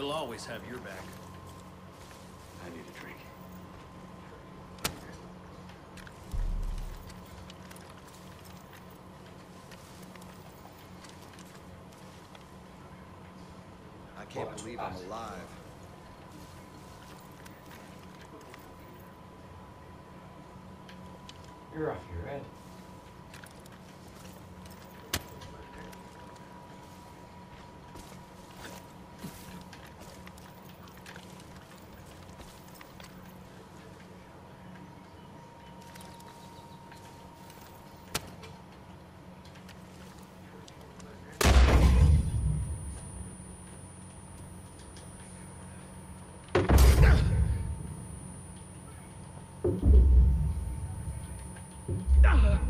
We'll always have your back. I need a drink. I can't believe I'm alive. You're off your head. Ah!